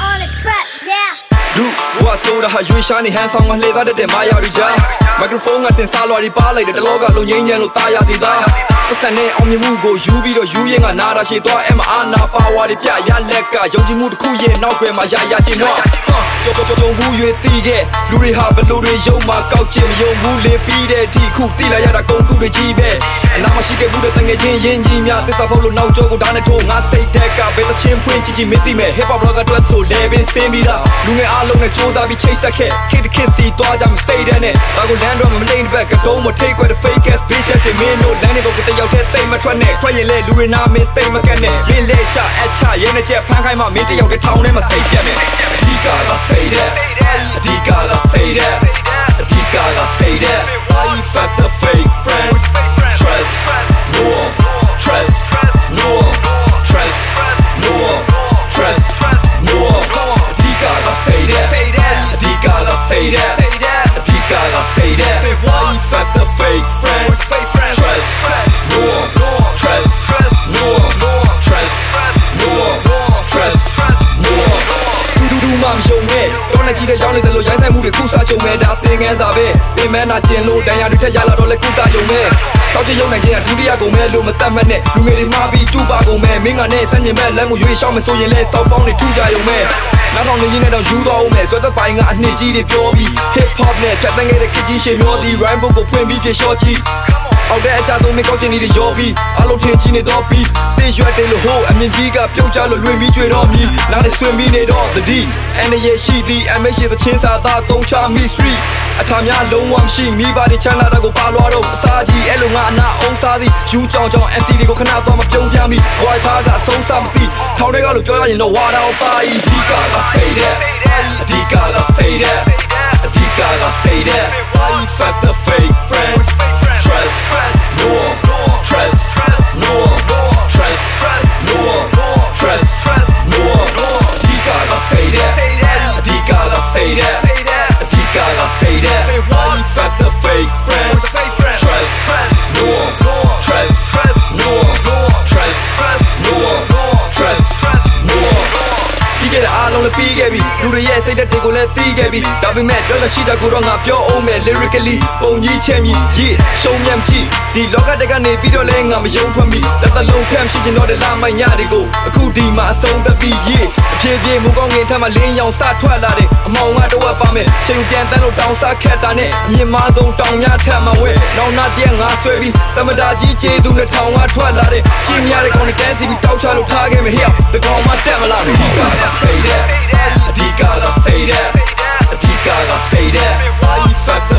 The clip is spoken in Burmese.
on a truck, yeah. လူဘဝဆိုတာဟာရွေရှားနေဟန်ဆောင်ကလှည့်သားတဲ့မာယာရီချာမိုက်ခရိုဖုန်းကစင်စားလွားရီပါလိုက်တဲ့တလောကလုံငိမ့်ညံလို့တာယာစီသားပတ်စံနဲ့အောင်မြင်မှုကိုယူပြီးတော့ယူရင်ကနာတာရှည်သွားအမအာနာပါဝါတွေပြရလက်ကယုံကြည်မှုတစ်ခုရဲ့နောက်ွယ်မှာရရချင်တော့ကြောကြောကြောဘူးရွေတီးခဲ့လူတွေဟာဘလူတွေယုံမှာကောက်ချင်မယုံဘူးလေပြီးတဲ့ဒီခုတိလာရတာကုန်တူတွေကြီးပဲအနာမရှိခဲ့ဘူးတဲ့တငယ်ချင်းရင်းကြီးများသစ္စာဖို့လို့နောက်ကျောကိုဓာတ်နဲ့ထိုးငါစိတ်တက်ကဘယ်သချင်းဖွင့်ကြည့်ကြည့်မသိမဲ့ hip hop blogger အတွက်ဆို level ဆင်းပြီးသားလူငယ်အားလုံးနဲ့စူးစမ်းပြီးချိတ်ဆက်ခဲ့ kid kid စီသွားကြမစိတ်တဲ့နဲ့ဘာကို land တော့မလိမ့်ဘက်ကတုံးမထိတ်ခွဲတဲ့ fake ass bitches တွေမင်းတို့ land ကိုတယောက်တည်းတိတ်မထွက်နဲ့ထွက်ရင်လေလူတွေနာမင်းတိတ်မကက်နဲ့မင်းလေချအချရဲနဲ့ချက်ဖမ်းခိုင်းမှမင်းတယောက်တည်းထောင်းထဲမှာစိတ်ပြတ်နဲ့အဓိကကစိတ်တဲ့အဓိ ကက တော့နေကြည့်တဲ့ရောင်းနေတဲ့လိုရိုင်းဆိုင်မှုတွေခုစားကြုံမဲ့ဒါသင်ငန်းစာပဲပြင်မနာကျင်လို့တန်ရာတွေထက်ရလာတော့လဲကုတာကြုံမဲ့တောက်ချင်ရုံနိုင်ခြင်းကဒုတိယကုန်မဲ့လို့မတတ်မှတ်နဲ့လူငယ်တွေမှားပြီးတူပါကုန်မဲ့မင်းကနဲ့ဆန့်ကျင်မဲ့လမ်းကိုရွေးရှောင်းမဆိုရင်လဲစောက်ဖောင်းတွေထူကြရုံမဲ့နောက်တော့နေရင်းနဲ့တော့ယူတော့အောင်မဲ့ဆွတ်တဲ့ပိုင်းကအနှစ်ကြီးတွေပြောပြီး hip hop နဲ့ဖြတ်သန်းခဲ့တဲ့ခကြီးရှည်မျောသည် rhyme book ကိုဖွင့်ပြီးပြေလျှော့ကြည့် အောက်တဲ့အချသုံးမကောက်ချင်နေတဲ့ရောပြီးအလုံးထင်ကြီးနေတော့ပြီးတေးရွက်တယ်လို့ဟိုအမြင့်ကြီးကပြုတ်ကြလို့လွင်ပြီးကြွေတော့မြည်နောက်နဲ့ဆွင်ပြီးနေတော့တတိအန်ရရှိသည်အမရှိသချင်းစာသားသုံးချမီ street အထာများလုံးဝမရှိမိဘတွေချမ်းသာတာကိုပါလွားတော့အစာကြီးအဲ့လိုငါအနာအောင်စားသည်ယူကြောင်ကြောင် MC တွေကိုခဏတော့မပြုံးပြမိဝိုင်သားကအဆုံးစမသိထောင်းတွေကလို့ပြောရရင်တော့ဝါတော်ပါဤဒီက လုံးလည်းပြီးခဲ့ပြီလူတွေရဲ့စိတ်ဓာတ်တွေကိုလည်းသိခဲ့ပြီဒါပေမဲ့ပြောတဲ့ရှိတာကိုတော့ငါပြောအောင်မယ် lyrically ပုံကြီးချက်မြည်ရေးရှုံးမြတ်ကြည့်ဒီလောကတက်ကနေပြီးတော့လဲငါမယုံထွက်မိတသက်လုံးခံရှိချင်တော့တဲ့လာမိုင်ညတွေကိုအခုဒီမှာအဆုံးသတ် လေးပြေမူကောင်းငင်ထမ်းမှာလင်းရောင်စထွက်လာတဲ့အမောင်ကတဝက်ပါမယ်ရှေယူပြန်တန်းလို့တောင်းစားခက်တာနဲ့မြင်မဆုံးတောင်များထက်မှာဝဲနောင်နာတည့်ငါဆွဲပြီးတမတာကြီးကျေးသူနဲ့ထောင်ကထွက်လာတဲ့ကြည်များတဲ့ကောင်နဲ့တန်းစီပြီးတောက်ချလို့ထားခဲ့မယ်ဟေ့တကောင်မှတက်မလာဘူးဒီကက say that အဓိကက say that အဓိကက say that why you fat